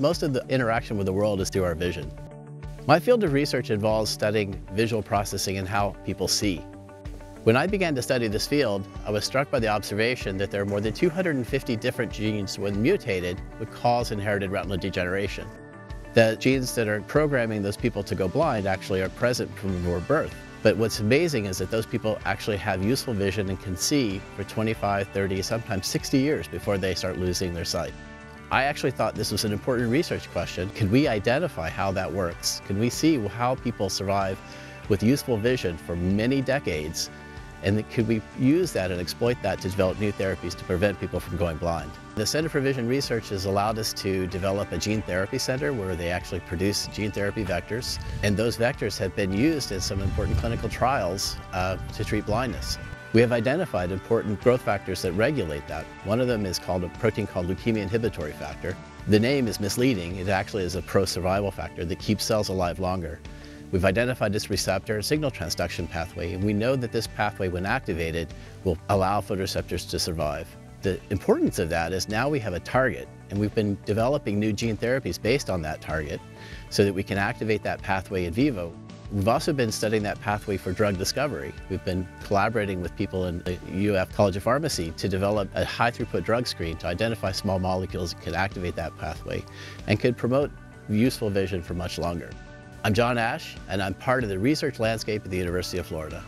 most of the interaction with the world is through our vision. My field of research involves studying visual processing and how people see. When I began to study this field, I was struck by the observation that there are more than 250 different genes when mutated would cause inherited retinal degeneration. The genes that are programming those people to go blind actually are present from before birth. But what's amazing is that those people actually have useful vision and can see for 25, 30, sometimes 60 years before they start losing their sight. I actually thought this was an important research question. Can we identify how that works? Can we see how people survive with useful vision for many decades and could we use that and exploit that to develop new therapies to prevent people from going blind? The Center for Vision Research has allowed us to develop a gene therapy center where they actually produce gene therapy vectors. And those vectors have been used in some important clinical trials uh, to treat blindness. We have identified important growth factors that regulate that. One of them is called a protein called leukemia inhibitory factor. The name is misleading. It actually is a pro-survival factor that keeps cells alive longer. We've identified this receptor and signal transduction pathway, and we know that this pathway, when activated, will allow photoreceptors to survive. The importance of that is now we have a target, and we've been developing new gene therapies based on that target so that we can activate that pathway in vivo. We've also been studying that pathway for drug discovery. We've been collaborating with people in the UF College of Pharmacy to develop a high throughput drug screen to identify small molecules that could activate that pathway and could promote useful vision for much longer. I'm John Ash, and I'm part of the research landscape at the University of Florida.